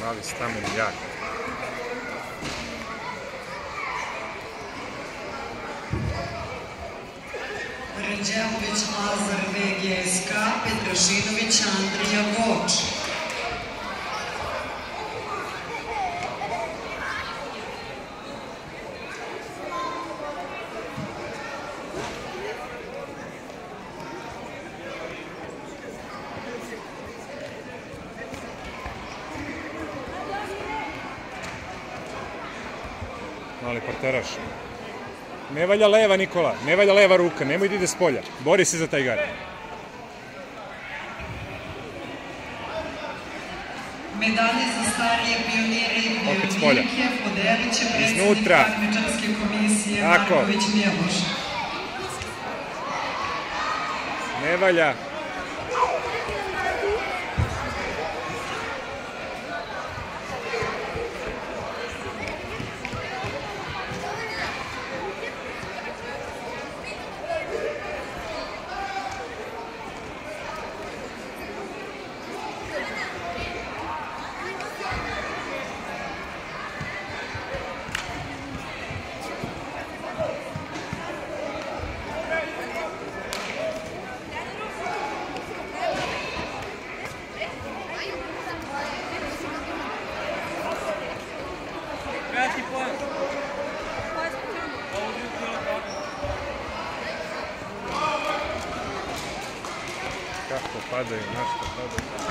Mali stamen jak. Ranđelović Lazar VGSK, Petrašinović Andrija Goč. Mali parteraš. Ne valja leva, Nikola. Ne valja leva ruka. Nemoj da ide s polja. Bori se za taj gar. Medalje za starije pionire i pionirke podelit će predsjednik takmičarske komisije Tako. Marković Miloš. Ne valja. Как-то падаем, на что падаем.